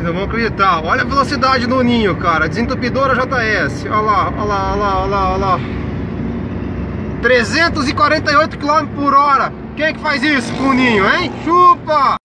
Vocês vão acreditar. Olha a velocidade do ninho, cara. Desentupidora JS. Olha lá, olha lá, olha lá, olha lá. 348 km por hora. Quem é que faz isso com o ninho, hein? Chupa!